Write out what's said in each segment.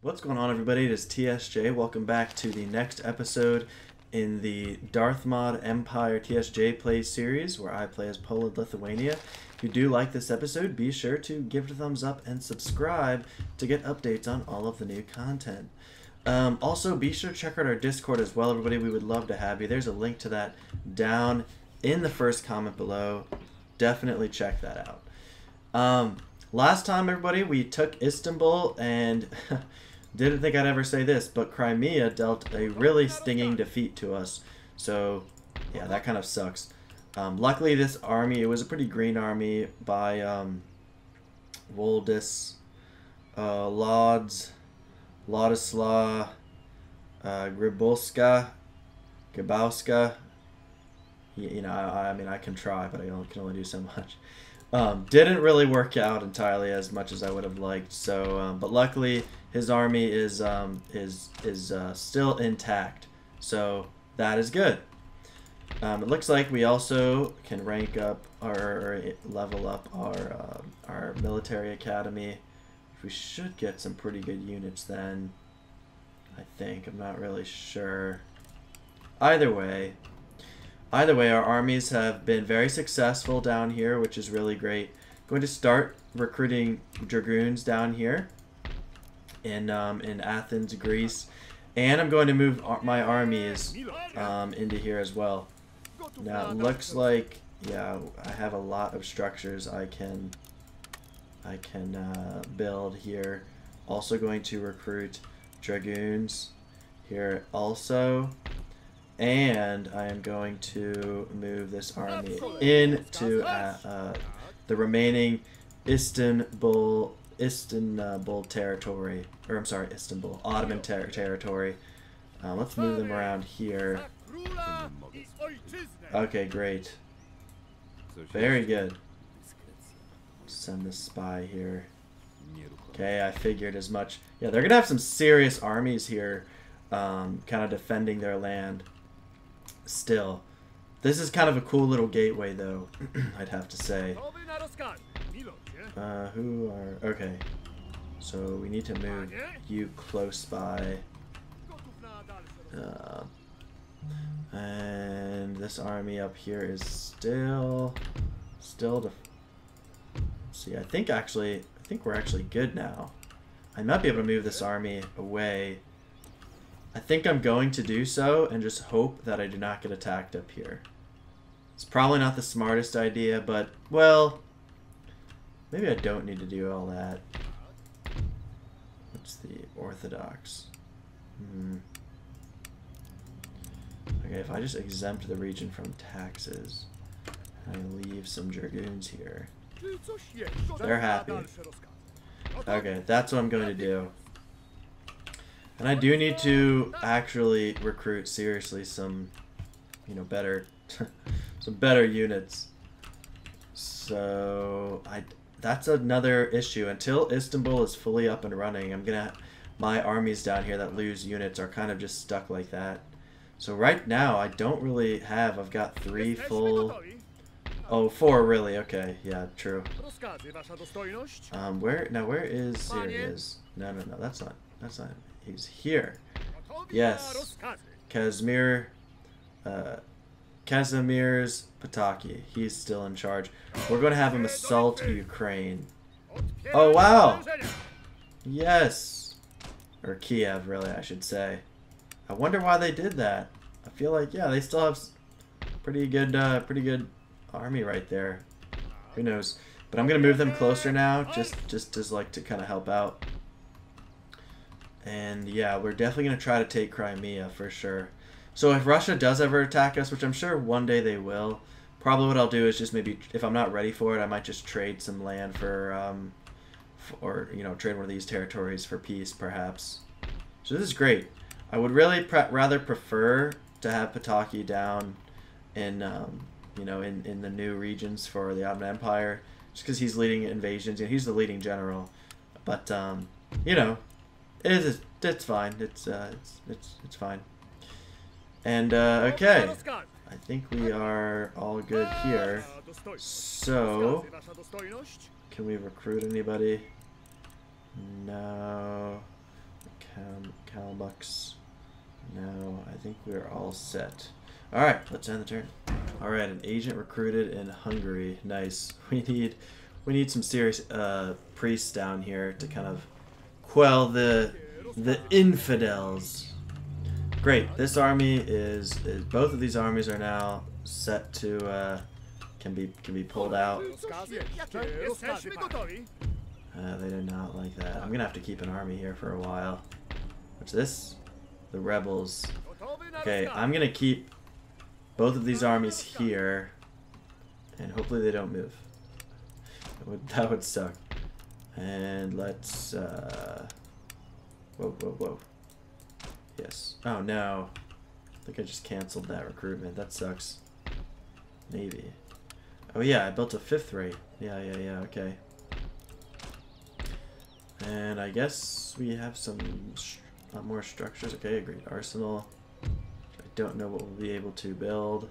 What's going on, everybody? It is TSJ. Welcome back to the next episode in the DarthMod Empire TSJ Play series, where I play as Poland, Lithuania. If you do like this episode, be sure to give it a thumbs up and subscribe to get updates on all of the new content. Um, also, be sure to check out our Discord as well, everybody. We would love to have you. There's a link to that down in the first comment below. Definitely check that out. Um, last time, everybody, we took Istanbul and didn't think I'd ever say this, but Crimea dealt a really stinging defeat to us. So, yeah, that kind of sucks. Um, luckily, this army, it was a pretty green army by um, Woldis, uh, Lodz, Ladislaw, uh, Gribulska, Gabowska. You, you know, I, I mean, I can try, but I can only do so much. Um, didn't really work out entirely as much as I would have liked. So, um, but luckily his army is um, is is uh, still intact. So that is good. Um, it looks like we also can rank up or level up our uh, our military academy. We should get some pretty good units then. I think I'm not really sure. Either way, Either way, our armies have been very successful down here, which is really great. Going to start recruiting dragoons down here in um, in Athens, Greece, and I'm going to move my armies um, into here as well. Now it looks like yeah, I have a lot of structures I can I can uh, build here. Also going to recruit dragoons here also. And I am going to move this army into uh, uh, the remaining Istanbul Istanbul territory, or I'm sorry, Istanbul Ottoman ter territory. Uh, let's move them around here. Okay, great. Very good. Send the spy here. Okay, I figured as much. Yeah, they're gonna have some serious armies here, um, kind of defending their land still. This is kind of a cool little gateway, though, I'd have to say. Uh, who are... Okay. So we need to move you close by. Uh, and this army up here is still... Still to... See, I think actually... I think we're actually good now. I might be able to move this army away I think I'm going to do so and just hope that I do not get attacked up here. It's probably not the smartest idea, but, well, maybe I don't need to do all that. What's the Orthodox? Hmm. Okay, if I just exempt the region from taxes, I leave some dragoons here, they're happy. Okay, that's what I'm going to do. And I do need to actually recruit seriously some, you know, better, some better units. So I, that's another issue. Until Istanbul is fully up and running, I'm gonna, my armies down here that lose units are kind of just stuck like that. So right now I don't really have. I've got three full. Oh, four really. Okay, yeah, true. Um, where now? Where is? Here he is. No, no, no. That's not. That's not. He's here. Yes. Casimir. Uh, Kazimierz Pataki. He's still in charge. We're going to have him assault Ukraine. Oh, wow. Yes. Or Kiev, really, I should say. I wonder why they did that. I feel like, yeah, they still have pretty good, uh, pretty good army right there. Who knows? But I'm going to move them closer now, just, just as like to kind of help out. And yeah, we're definitely going to try to take Crimea for sure. So if Russia does ever attack us, which I'm sure one day they will, probably what I'll do is just maybe, if I'm not ready for it, I might just trade some land for, um, or, you know, trade one of these territories for peace, perhaps. So this is great. I would really pre rather prefer to have Potocki down in, um, you know, in, in the new regions for the Ottoman Empire, just because he's leading invasions. He's the leading general. But, um, you know, it is. It's fine. It's uh, it's it's it's fine. And uh, okay, I think we are all good here. So, can we recruit anybody? No. bucks. No, I think we're all set. Alright, let's end the turn. Alright, an agent recruited in Hungary. Nice. We need we need some serious uh, priests down here to kind of quell the the infidels. Great. This army is, is both of these armies are now set to uh, can be can be pulled out. Uh, they do not like that. I'm gonna have to keep an army here for a while. What's this? The rebels. Okay, I'm gonna keep both of these armies here, and hopefully they don't move. That would, that would suck. And let's, uh... Whoa, whoa, whoa. Yes. Oh, no. I think I just canceled that recruitment. That sucks. Maybe. Oh, yeah, I built a fifth rate. Yeah, yeah, yeah, okay. And I guess we have some more structures. Okay, a great arsenal. I don't know what we'll be able to build.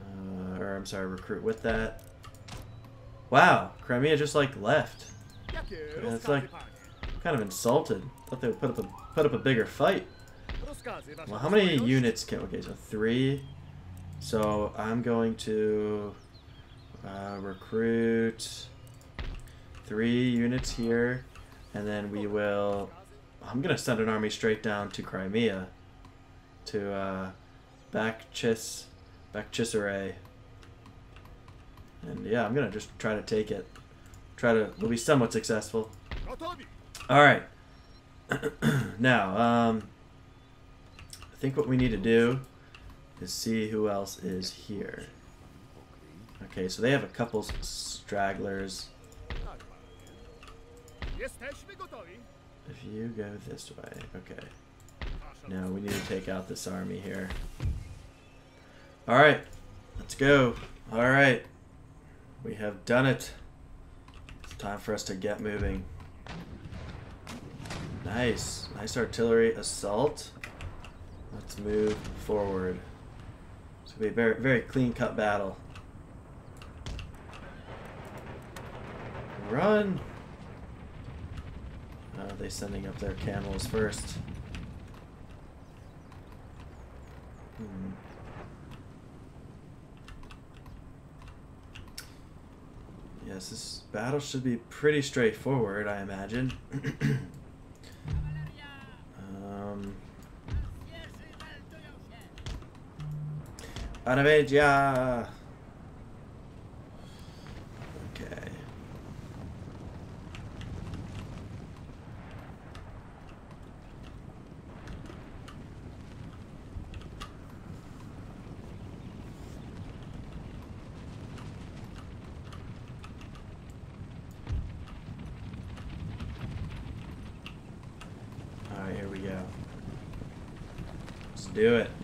Uh, or I'm sorry, recruit with that. Wow, Crimea just like left. Yeah, it's like kind of insulted. Thought they would put up a put up a bigger fight. Well, how many units can? Okay, so three. So I'm going to uh, recruit three units here, and then we will. I'm gonna send an army straight down to Crimea, to uh, back Chis. And yeah, I'm gonna just try to take it. Try to, we'll be somewhat successful. Alright. now, um, I think what we need to do is see who else is here. Okay, so they have a couple stragglers. If you go this way, okay. Now we need to take out this army here. Alright, let's go. Alright. We have done it. It's time for us to get moving. Nice. Nice artillery assault. Let's move forward. It's going to be a very, very clean-cut battle. Run! Uh, they sending up their camels first. Hmm. Yes, this battle should be pretty straightforward, I imagine. Araveja! Okay. Alright, here we go. Let's do it.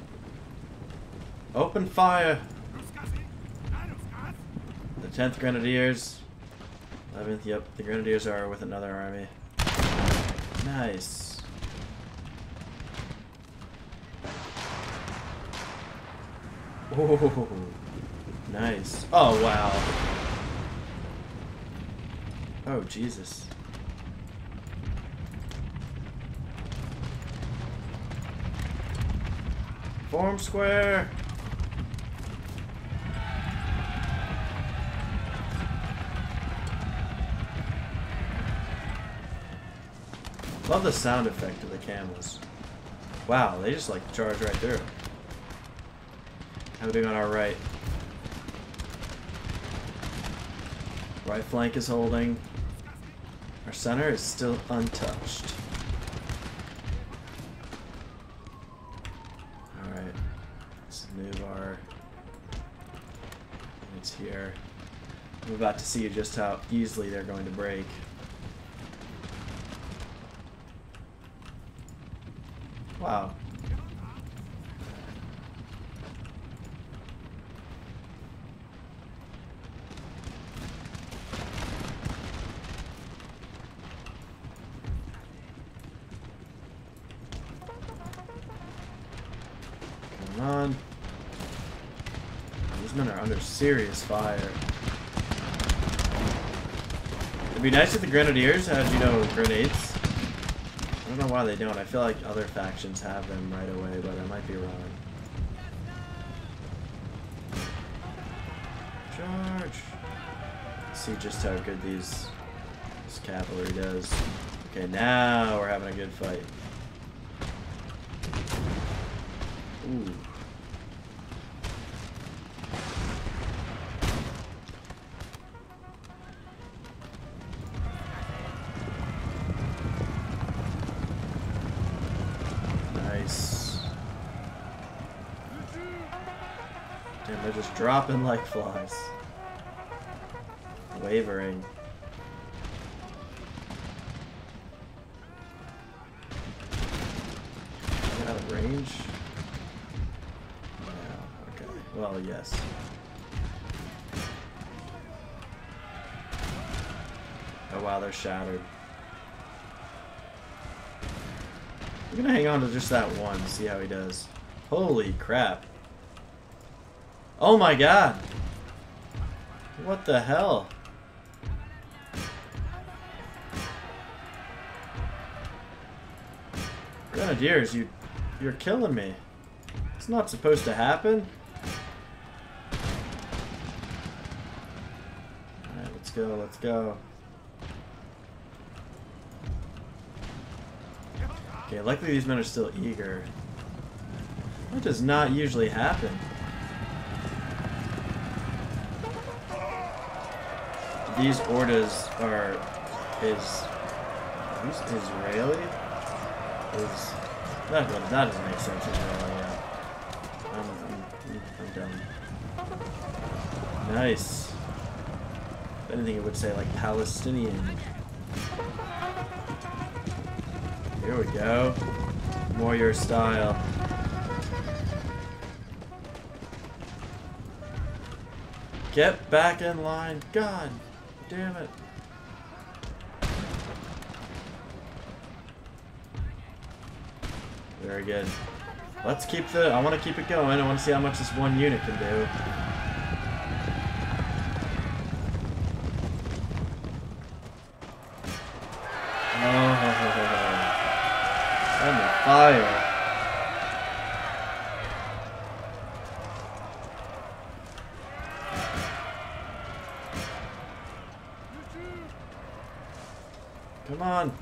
Open fire! The 10th Grenadiers. 11th, yep, the Grenadiers are with another army. Nice. Oh, nice. Oh, wow. Oh, Jesus. Form square! Love the sound effect of the camels. Wow, they just like charge right through. Doing on our right? Right flank is holding. Our center is still untouched. Alright. Let's move our units here. I'm about to see just how easily they're going to break. Wow. On. These men are under serious fire. It'd be nice if the grenadiers had, you know, grenades. Don't know why they don't. I feel like other factions have them right away, but I might be wrong. Charge! See just how good these this cavalry does. Okay, now we're having a good fight. Ooh. Dropping like flies. Wavering. Out of range? Yeah, okay. Well, yes. Oh wow, they're shattered. I'm gonna hang on to just that one, see how he does. Holy crap. Oh my god! What the hell? Grenadiers, you, you're killing me. It's not supposed to happen. Alright, let's go, let's go. Okay, luckily these men are still eager. That does not usually happen. These orders are is who's Israeli? Is that that doesn't make sense Israeli, yeah. I'm, I'm, I'm done. Nice. If anything it would say like Palestinian. Here we go. More your style. Get back in line. God damn it. Very good. Let's keep the... I want to keep it going. I want to see how much this one unit can do. Oh, I'm on fire. Come on.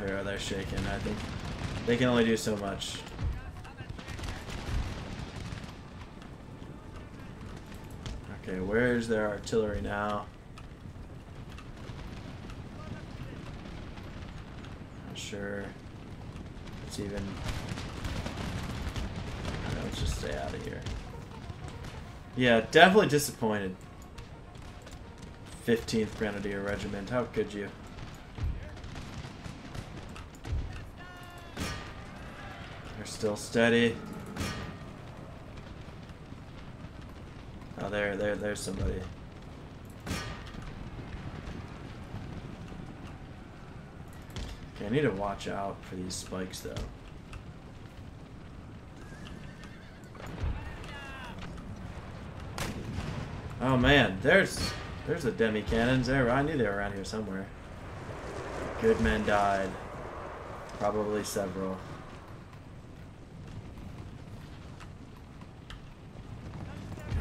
There, they're shaking. I think they can only do so much. Okay, where's their artillery now? Not sure. It's even. Okay, let's just stay out of here. Yeah, definitely disappointed. 15th Grenadier Regiment. How could you? They're still steady. Oh, there, there, there's somebody. Okay, I need to watch out for these spikes, though. Oh man, there's there's the demi cannons there. I knew they were around here somewhere. Good men died. Probably several.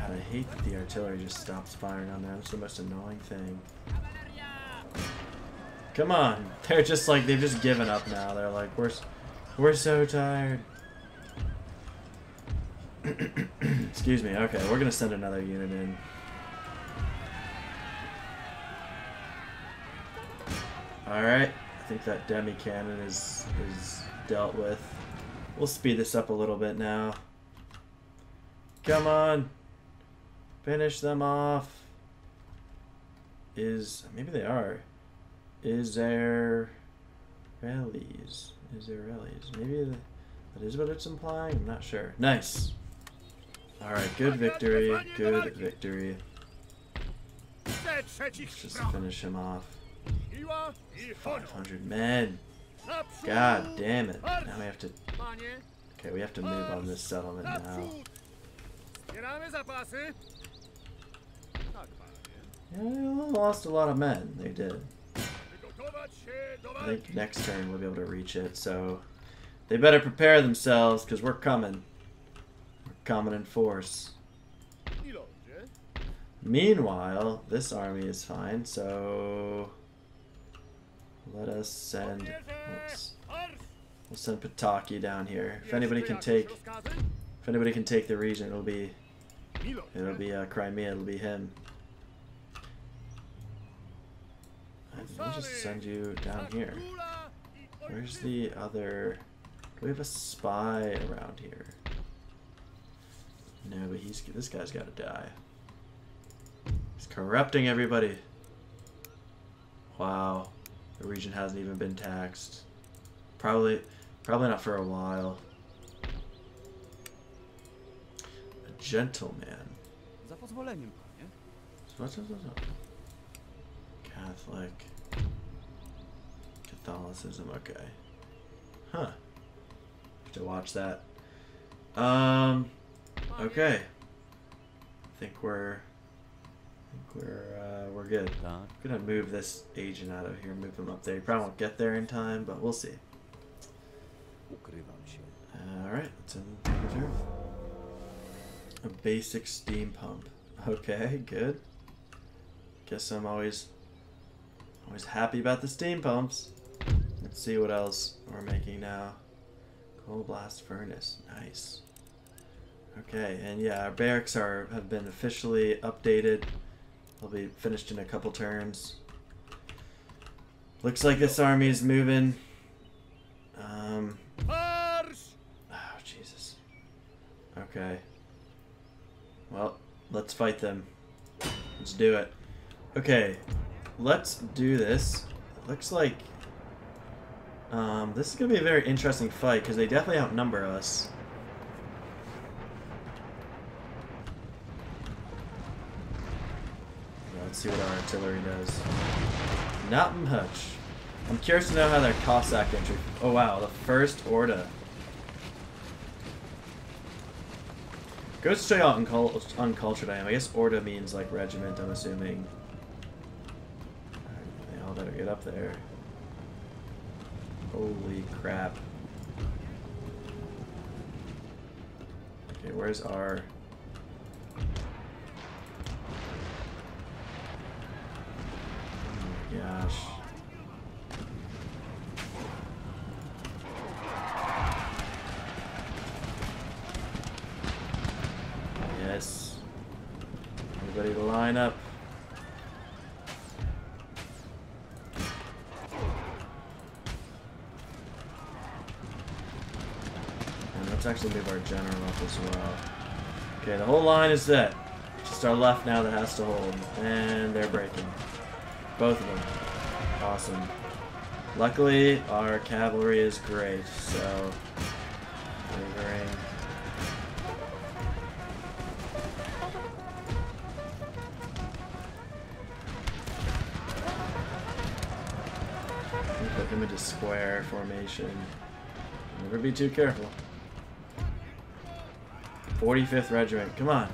God, I hate that the artillery just stops firing on them. It's the most annoying thing. Come on. They're just like, they've just given up now. They're like, we're, we're so tired. Excuse me. Okay, we're going to send another unit in. Alright, I think that demi cannon is is dealt with. We'll speed this up a little bit now. Come on. Finish them off. Is maybe they are. Is there rallies? Is there rallies? Maybe that is what it's implying? I'm not sure. Nice. Alright, good victory. Good victory. Just finish him off. 500 men. God damn it. Now we have to... Okay, we have to move on this settlement now. Yeah, lost a lot of men. They did. I think next turn we'll be able to reach it, so they better prepare themselves because we're coming. We're coming in force. Meanwhile, this army is fine, so let us send. Oops. We'll send Pataki down here. If anybody can take, if anybody can take the region, it'll be, it'll be uh, Crimea. It'll be him. We'll just send you down here. Where's the other? Do we have a spy around here? No, but he's this guy's got to die. He's corrupting everybody. Wow, the region hasn't even been taxed. Probably, probably not for a while. A gentleman. Za pozwoleniem, panie. Catholic. Catholicism, okay. Huh. Have to watch that. Um okay. I think we're I think we're uh, we're good. I'm gonna move this agent out of here, move him up there. He probably won't get there in time, but we'll see. Alright, let's in reserve. A basic steam pump. Okay, good. Guess I'm always always happy about the steam pumps. Let's see what else we're making now. Coal blast furnace. Nice. Okay, and yeah, our barracks are have been officially updated. They'll be finished in a couple turns. Looks like this army is moving. Um, Oh, Jesus. Okay. Well, let's fight them. Let's do it. Okay, let's do this. Looks like... Um, this is going to be a very interesting fight, because they definitely outnumber us. Let's see what our artillery does. Not much. I'm curious to know how their Cossack entry... Oh wow, the first Orda. Goes to show you how uncul- uncultured I am. I guess Orda means like regiment, I'm assuming. Alright, they all better get up there. Holy crap. Okay, where's our... Oh gosh. Yes. Everybody line up. Move our general up as well. Okay, the whole line is set. Just our left now that has to hold. And they're breaking. Both of them. Awesome. Luckily, our cavalry is great, so... Wavering. Put them into square formation. Never be too careful. 45th Regiment, come on.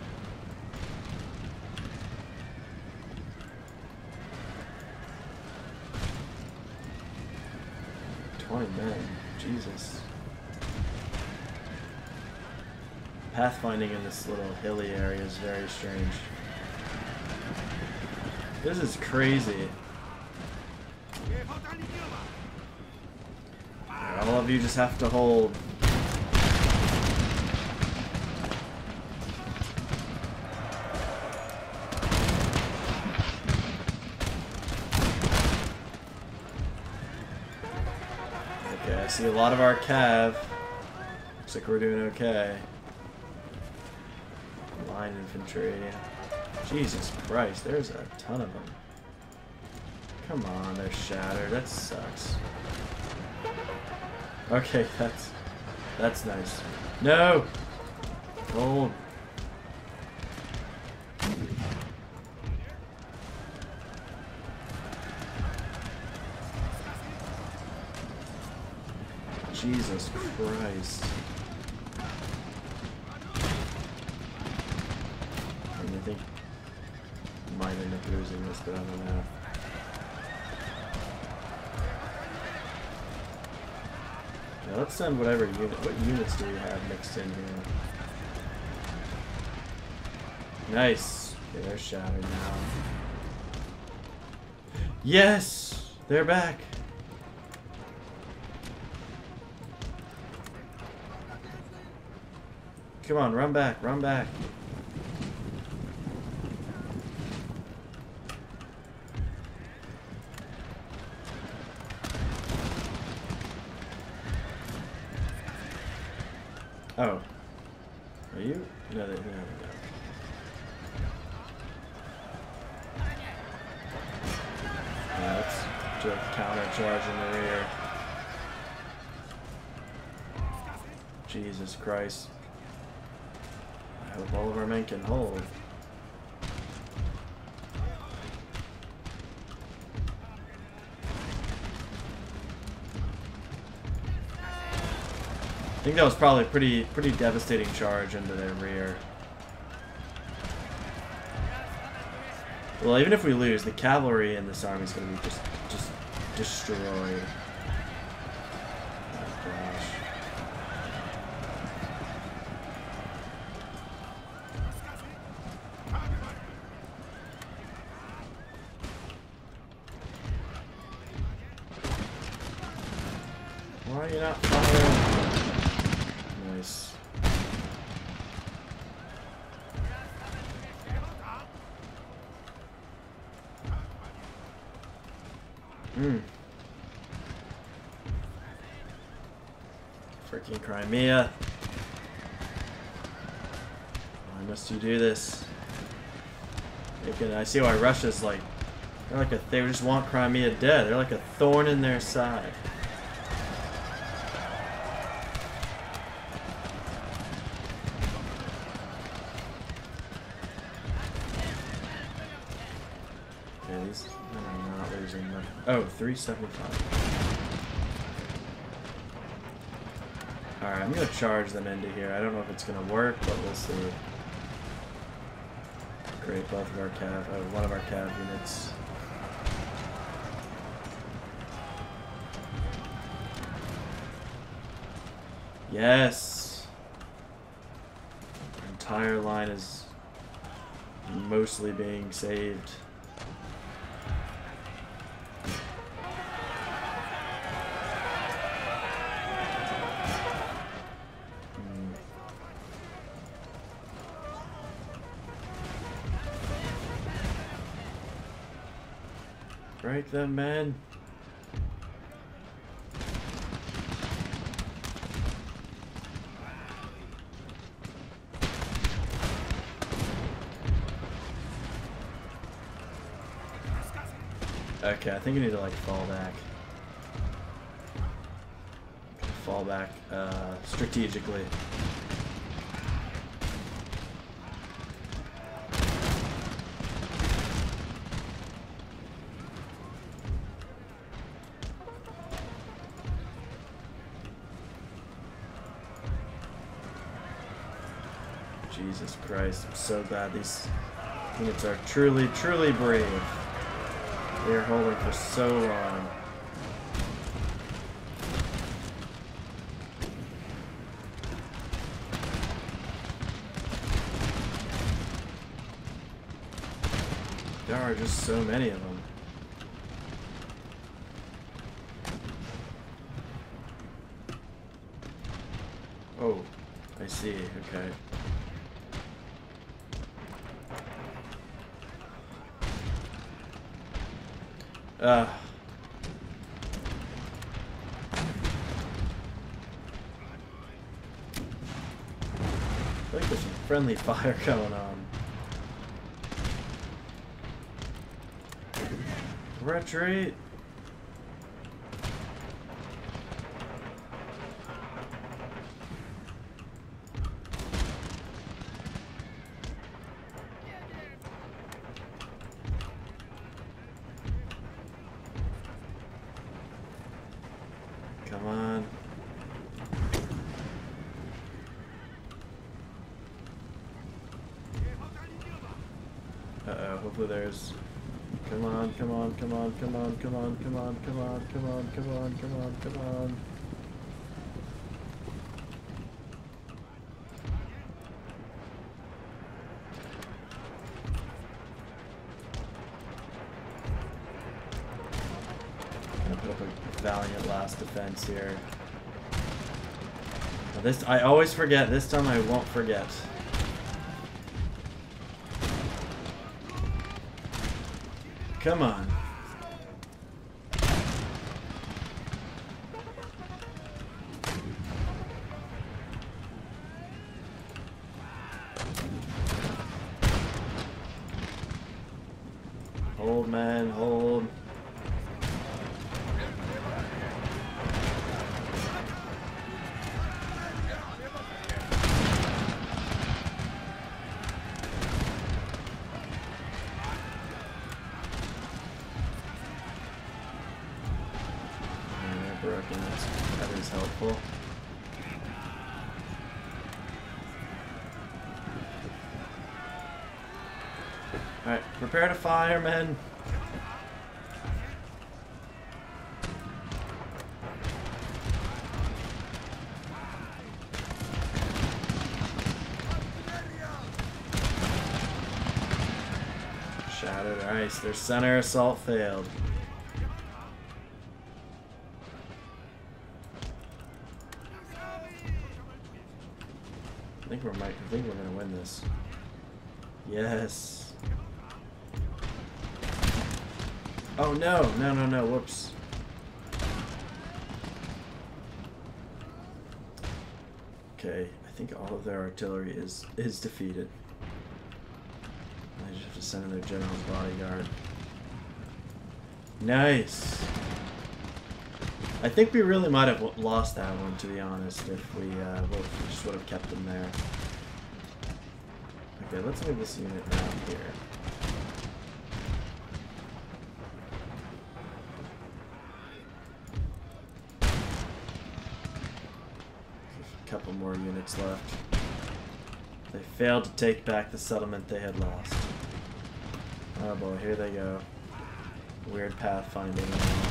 Twenty men, Jesus. Pathfinding in this little hilly area is very strange. This is crazy. All of you just have to hold. A lot of our cav. Looks like we're doing okay. Line infantry. Jesus Christ, there's a ton of them. Come on, they're shattered. That sucks. Okay, that's that's nice. No. Gold. Jesus Christ. I, mean, I think I might end up losing this, but I don't know. Now let's send whatever unit. What units do we have mixed in here? Nice. Okay, they're shattered now. Yes! They're back! Come on, run back, run back. Oh. Are you? No, they, no, no. Yeah, let's do a counter charge in the rear. Jesus Christ. All of our men can hold. I think that was probably a pretty pretty devastating charge into their rear. Well, even if we lose, the cavalry in this army is going to be just just destroyed. Oh gosh. Why are you not firing? Nice. Hmm. Freaking Crimea. Why must you do this? I see why Russia's like, they're like a, they just want Crimea dead. They're like a thorn in their side. 375. Alright, I'm gonna charge them into here. I don't know if it's gonna work, but we'll see. Great, both of our cav, oh, one of our cav units. Yes! Our entire line is mostly being saved. Okay, I think we need to like fall back. Fall back uh, strategically. Jesus Christ, I'm so glad these units are truly, truly brave. They are holding for so long. There are just so many of them. Oh, I see, okay. Uh. I think there's some friendly fire going on. Retreat! come on, come on, come on, come on, come on, come on, come on, come on, come on. Put up a valiant last defense here. Now this I always forget. This time I won't forget. Come on. Broken. That is helpful. Alright, prepare to fire, men. Shattered ice. Their center assault failed. Is defeated. I just have to send in their general's bodyguard. Nice. I think we really might have lost that one, to be honest, if we, uh, just would have kept them there. Okay, let's move this unit down here. A couple more units left. They failed to take back the settlement they had lost. Oh boy, here they go. Weird pathfinding.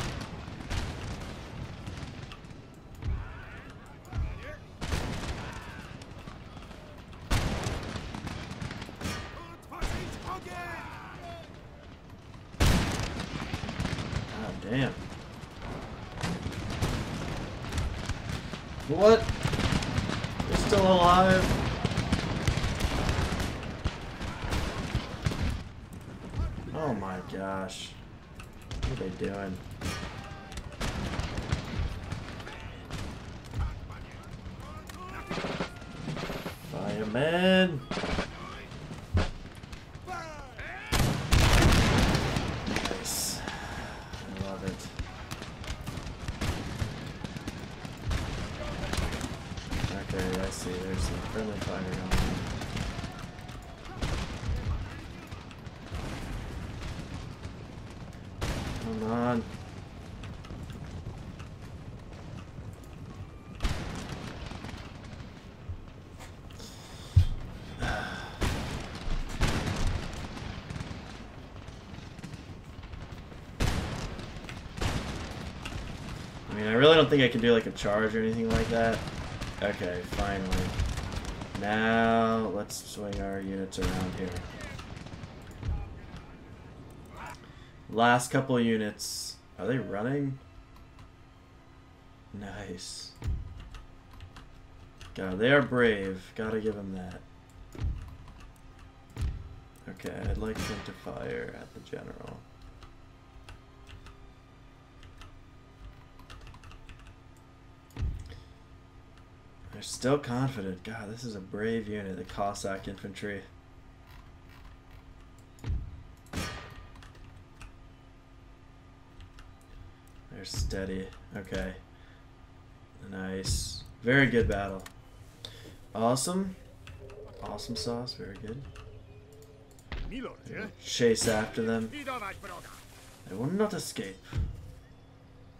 Mean, I really don't think I can do like a charge or anything like that. Okay, finally. Now, let's swing our units around here. Last couple units. Are they running? Nice. God, they are brave. Gotta give them that. Okay, I'd like them to fire at the general. They're still confident. God, this is a brave unit, the Cossack infantry. They're steady. Okay. Nice. Very good battle. Awesome. Awesome sauce. Very good. Chase after them. They will not escape.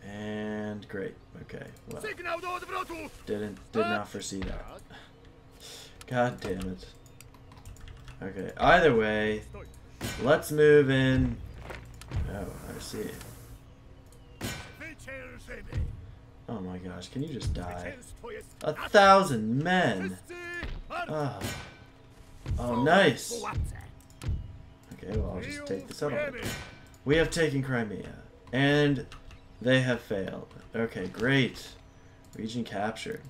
And great. Okay. Well, Sygnał do odwrotu! didn't did not foresee that. God damn it. Okay. Either way, let's move in. Oh, I see. Oh my gosh, can you just die? A thousand men! Oh. Oh, nice! Okay, well, I'll just take the settlement. Triumfujemy! We have taken Crimea. And They have failed. Okay, great. Region captured.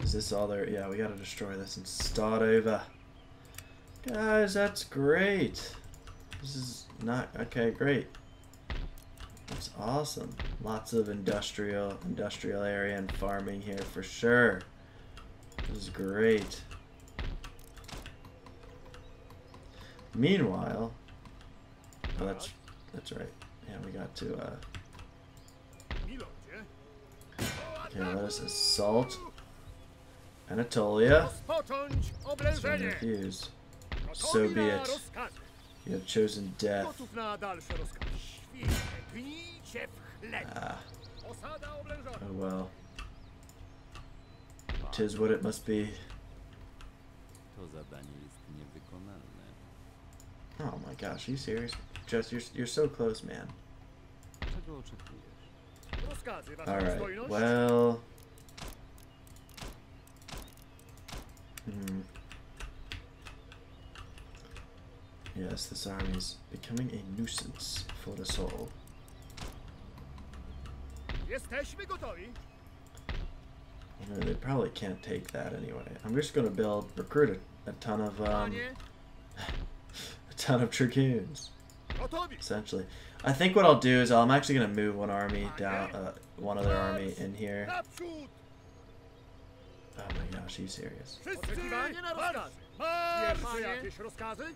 Is this all there? Yeah, we gotta destroy this and start over. Guys, that's great. This is not... Okay, great. That's awesome. Lots of industrial industrial area and farming here for sure. This is great. Meanwhile, oh, that's that's right. Yeah, we got to. Uh, okay, let us assault Anatolia. This one So be it. You have chosen death. Gotów na dalsze rozkazy. Świnie, gnijcie w chleb. Ah, oh well. Tis what it must be. To zadanie jest niewykonalne. Oh my gosh, are you serious? Just you're you're so close, man. All right. Well. Hmm. Yes, this army is becoming a nuisance for. Jesteśmy gotowi. You know, they probably can't take that anyway. I'm just gonna build, recruit a, a ton of um, a ton of dragoons. Essentially, I think what I'll do is I'm actually gonna move one army down, uh, one other army in here. Oh my gosh, are you serious?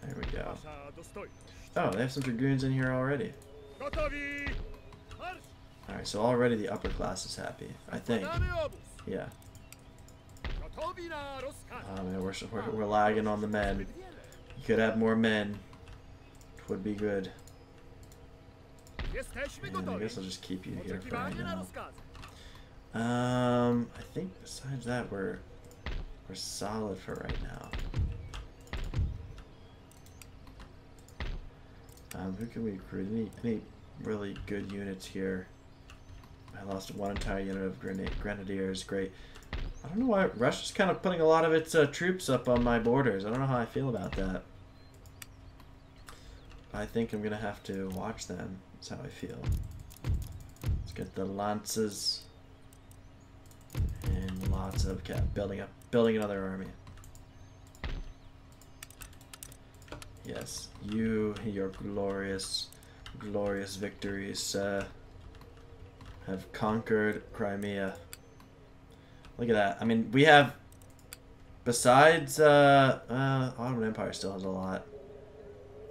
There we go. Oh, they have some dragoons in here already. Alright, so already the upper class is happy. I think. Yeah. Oh man, we're, we're, we're lagging on the men. You could have more men. Would be good. And I guess I'll just keep you here for right now. Um, I think besides that, we're we're solid for right now. Um, who can we recruit? Any any really good units here? I lost one entire unit of grenade grenadiers. Great. I don't know why Russia's kind of putting a lot of its uh, troops up on my borders. I don't know how I feel about that. I think I'm gonna have to watch them. That's how I feel. Let's get the lances and lots of cap building up, building another army. Yes, you, your glorious, glorious victories, uh, have conquered Crimea. Look at that. I mean, we have, besides, uh, uh, Ottoman Empire still has a lot.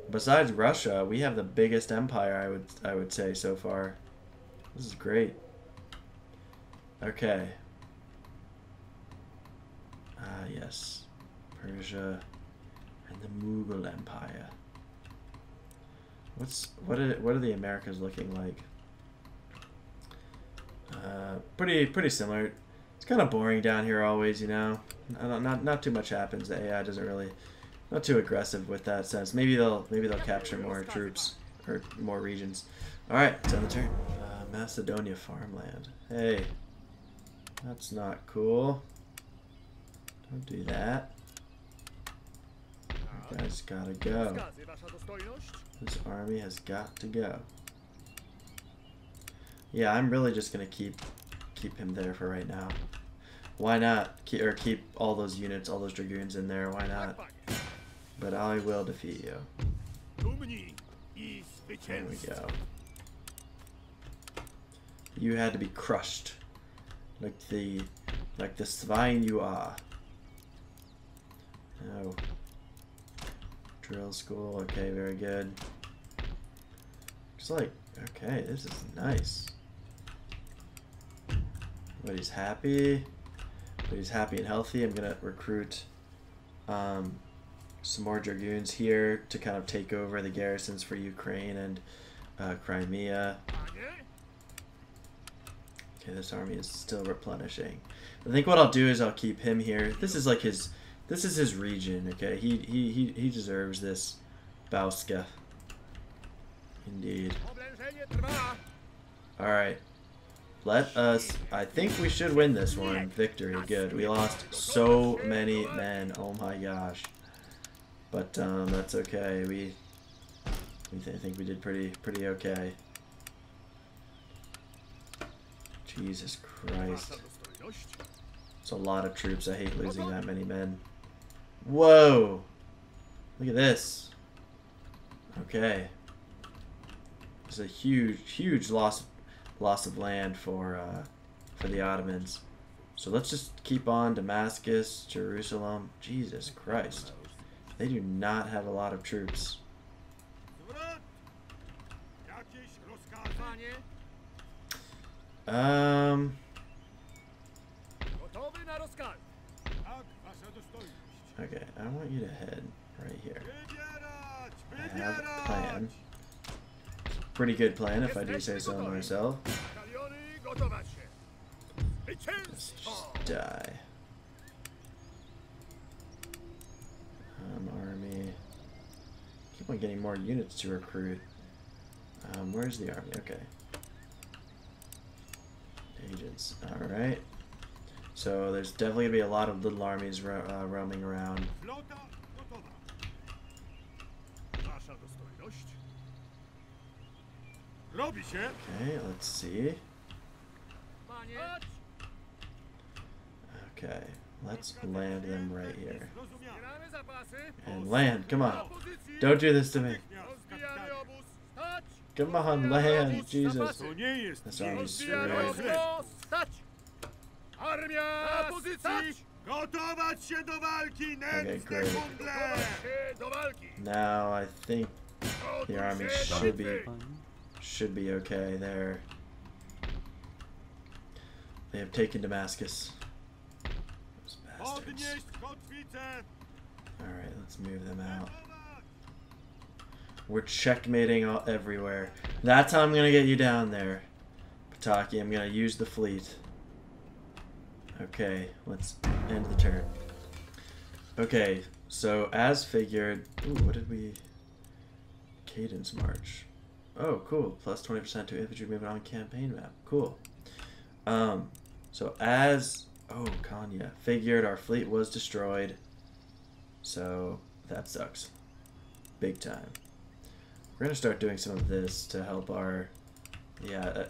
Besides Russia, we have the biggest empire. I would, I would say so far. This is great. Okay. Ah, yes. Persia and the Mughal Empire. What's what are what are the Americas looking like? Uh, pretty pretty similar. It's kind of boring down here always, you know. Not, not not too much happens. The AI doesn't really not too aggressive with that sense. Maybe they'll maybe they'll capture more troops or more regions. All right, it's on the turn. Uh, Macedonia farmland. Hey, that's not cool. Don't do that. You guys gotta go. This army has got to go. Yeah, I'm really just gonna keep keep him there for right now. Why not? Keep, or keep all those units, all those dragoons in there. Why not? But I will defeat you. There we go. You had to be crushed, like the like the swine you are. Oh. Drill school. Okay, very good. Looks like okay. This is nice. But he's happy. But he's happy and healthy. I'm gonna recruit um, some more dragoons here to kind of take over the garrisons for Ukraine and uh, Crimea. Okay, this army is still replenishing. I think what I'll do is I'll keep him here. This is like his, this is his region. Okay, he he he, he deserves this, Bauska. Indeed. All right. Let us. I think we should win this one. Victory. Good. We lost so many men. Oh my gosh. But um, that's okay. We We th- I think we did pretty pretty okay. Jesus Christ. It's a lot of troops. I hate losing that many men. Whoa! Look at this. Okay. It's a huge, huge loss, loss of land for uh, for the Ottomans. So let's just keep on Damascus, Jerusalem. Jesus Christ, they do not have a lot of troops. Um, okay, I want you to head right here. I have a plan. Pretty good plan, if I do say so myself. Let's just die. Um, army. Keep on getting more units to recruit. Um, where's the army? Okay. Agents. Alright. So there's definitely going to be a lot of little armies ro- uh, roaming around. Flota gotowa. Wasza dostojność. Robi się! Okay, let's see. Okay, let's land them right here. Zrozumiane. zbieramy zapasy. And land, come on. Don't do this to me. Natychmiast, Rozbijamy kapitanie. obóz. Stać! Come on, land, Jesus. To nie jest That's all nic. he's Rozbijamy Right. obóz. Stać! Armia! Na pozycji! Gotować się do walki, nędzne great. kundle! Gotować się do walki. Now I think the army should be should be okay there. They have taken Damascus. Bastards. Alright, let's move them out. We're checkmating all, everywhere. That's how I'm gonna get you down there. Pataki, I'm gonna use the fleet. Okay, let's end the turn. Okay, so as figured. Ooh, what did we. Cadence March. Oh, cool. Plus 20% to infantry movement on campaign map. Cool. Um, so as. Oh, Kanya. Figured our fleet was destroyed. So that sucks. Big time. We're gonna start doing some of this to help our, yeah. Uh,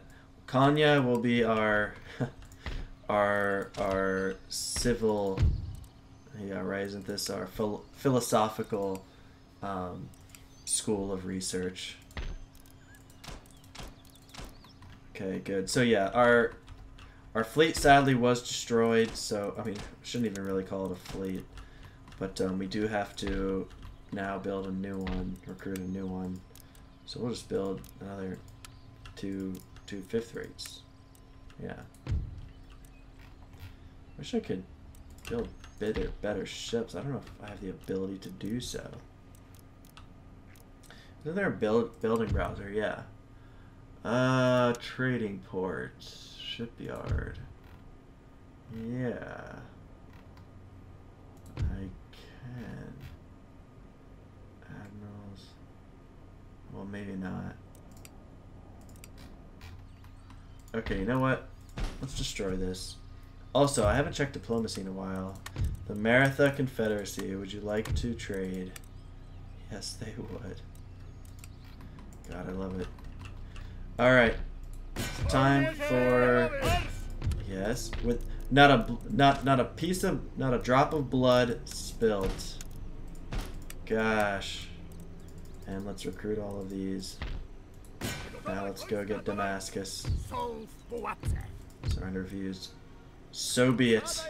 Kanya will be our, our our civil, yeah, right? Isn't this our phil- philosophical, um, school of research? Okay, good. So yeah, our our fleet sadly was destroyed. So I mean, shouldn't even really call it a fleet, but um, we do have to now build a new one, recruit a new one. So we'll just build another two two fifth rates. Yeah. Wish I could build better better ships. I don't know if I have the ability to do so. Isn't there a build building browser? Yeah. Uh trading port. Shipyard. Yeah. I can. Admirals. Well, maybe not. Okay, you know what? Let's destroy this. Also, I haven't checked diplomacy in a while. The Maratha Confederacy, would you like to trade? Yes, they would. God, I love it. Alright. Time for yes, with not a not not a piece of not a drop of blood spilt. Gosh. And let's recruit all of these. Now let's go get Damascus. Surrender refused. So be it.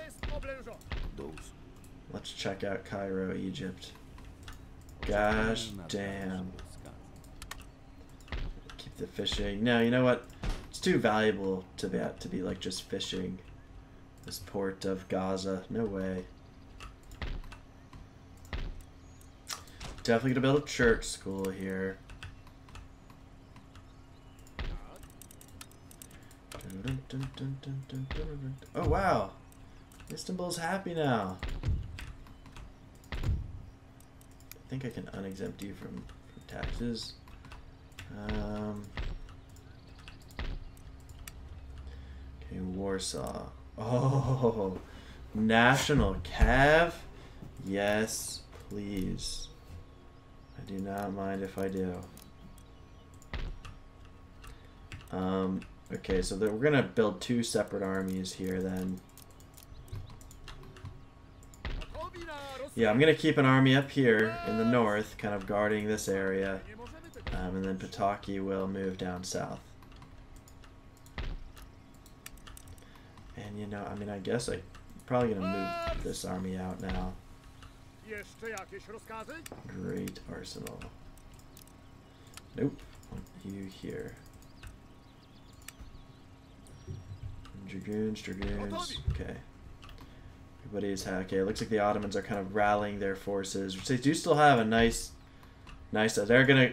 Let's check out Cairo, Egypt. Gosh damn. Keep the fishing. No, you know what? It's too valuable to be to be like just fishing. This port of Gaza. No way. Definitely gonna build a church school here. Oh wow! Istanbul's happy now. I think I can unexempt you from, from taxes. Um, okay, Warsaw. Oh, national cav. Yes, please. I do not mind if I do. Um, okay, so we're gonna build two separate armies here then. Yeah, I'm gonna keep an army up here in the north, kind of guarding this area, um, and then Pataki will move down south. And you know, I mean, I guess I'm probably gonna move this army out now. Jeszcze jakieś rozkazy? Great arsenal. Nope. Want you here. Dragoons, dragoons. Okay. Everybody's okay. It looks like the Ottomans are kind of rallying their forces, which they do still have a nice, nice. Uh, they're gonna.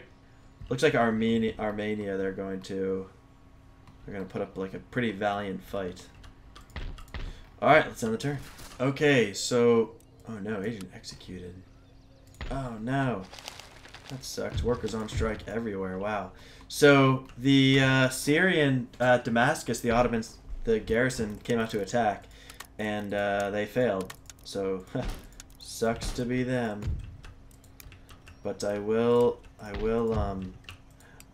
Looks like Armenia, Armenia. They're going to. They're gonna put up like a pretty valiant fight. All right, let's end the turn. Okay, so. Oh no, agent executed. Oh no. That sucks. Workers on strike everywhere. Wow. So the uh, Syrian uh, Damascus, the Ottomans, the garrison came out to attack, and uh, they failed. So sucks to be them. But I will. I will. Um.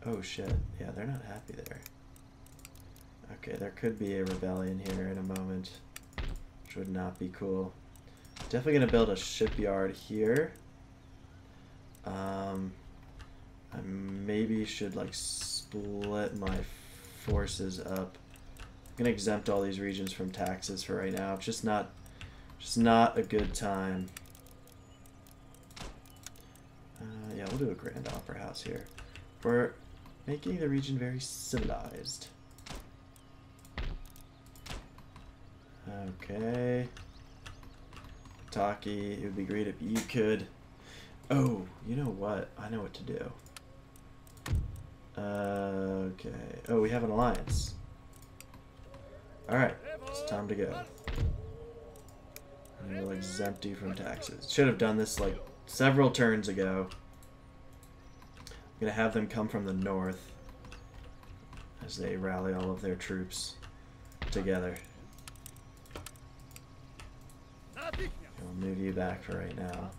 Oh shit. Yeah, they're not happy there. Okay, there could be a rebellion here in a moment, which would not be cool. Definitely gonna build a shipyard here. Um, I maybe should like split my forces up. I'm gonna exempt all these regions from taxes for right now. It's just not, just not a good time. Uh, yeah, we'll do a grand opera house here. We're making the region very civilized. Okay. Taki, it would be great if you could. Oh, you know what? I know what to do. Uh, okay. Oh, we have an alliance. Alright, it's time to go. And we'll exempt you from taxes. Should have done this like several turns ago. I'm gonna have them come from the north as they rally all of their troops together. Natychmiast! We'll move you back for right now.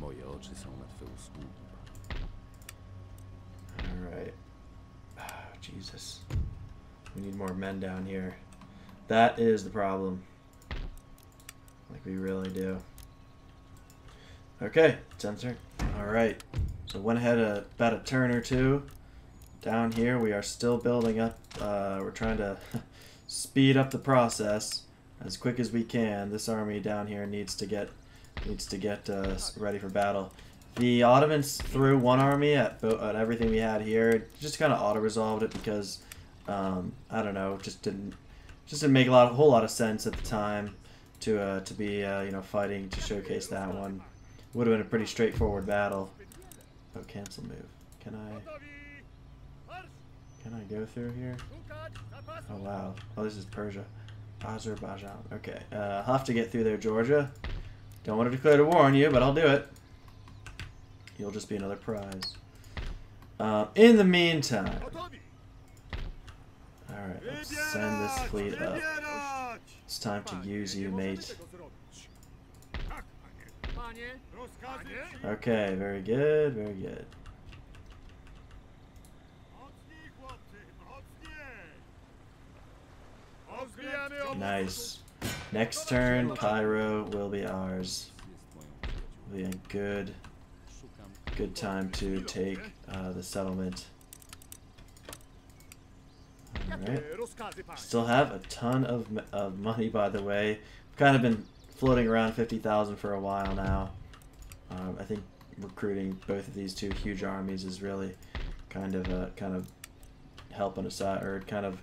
Moje oczy są na twe usługi. Alright. Oh, Jesus. We need more men down here. That is the problem. Like we really do. Okay, sensor. Alright. So went ahead a, about a turn or two. Down here we are still building up. Uh, we're trying to speed up the process as quick as we can. This army down here needs to get needs to get uh, ready for battle. The Ottomans threw one army at, at everything we had here. Just kind of auto resolved it because um, I don't know, just didn't just didn't make a lot, a whole lot of sense at the time to uh, to be uh, you know fighting to showcase that one. Would have been a pretty straightforward battle. Oh, cancel move. Can I! Can I go through here? Oh wow. Oh, this is Persia. Azerbaijan. Okay. Uh, I'll have to get through there, Georgia. Don't want to declare war on you, but I'll do it. You'll just be another prize. Um, in the meantime, alright, let's send this fleet up. It's time to use you, mate. Okay, very good, very good. Nice. Next turn, Cairo will be ours. Be a good, good time to take uh, the settlement. Alright. Still have a ton of, of money, by the way. Kind of been floating around 50,000 for a while now. Um, I think recruiting both of these two huge armies is really kind of uh, kind of helping us out, or kind of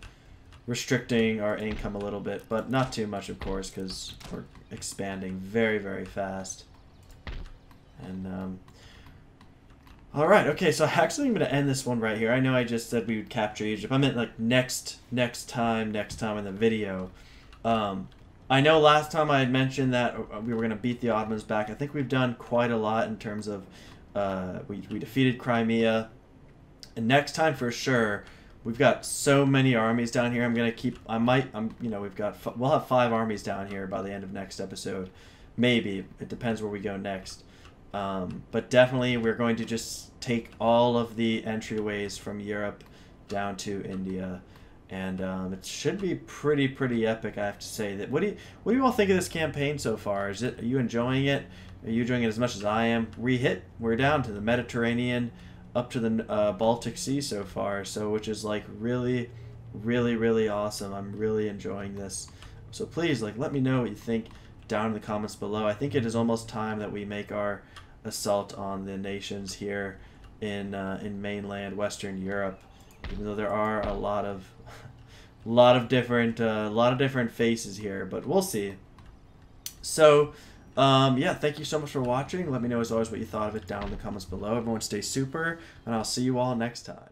restricting our income a little bit, but not too much, of course, because we're expanding very, very fast. And um, all right, okay, so actually I'm gonna end this one right here. I know I just said we would capture Egypt. I meant like next, next time, next time in the video. Um, I know last time I had mentioned that uh, we were gonna beat the Ottomans back. I think we've done quite a lot in terms of uh, we we defeated Crimea, and next time for sure. We've got so many armies down here. I'm gonna keep. I might. I'm. You know, we've got. We'll have five armies down here by the end of next episode. Maybe it depends where we go next. Um, but definitely, we're going to just take all of the entryways from Europe down to India, and um, it should be pretty pretty epic. I have to say that. What do you what do you all think of this campaign so far? Is it are you enjoying it? Are you enjoying it as much as I am? We hit we're down to the Mediterranean, up to the uh, Baltic Sea so far. So which is like really, really really awesome. I'm really enjoying this. So please like let me know what you think down in the comments below. I think it is almost time that we make our assault on the nations here in uh, in mainland Western Europe even though there are a lot of a lot of different a uh, lot of different faces here but we'll see so um, yeah thank you so much for watching. Let me know as always what you thought of it down in the comments below. Everyone stay super and i'll see you all next time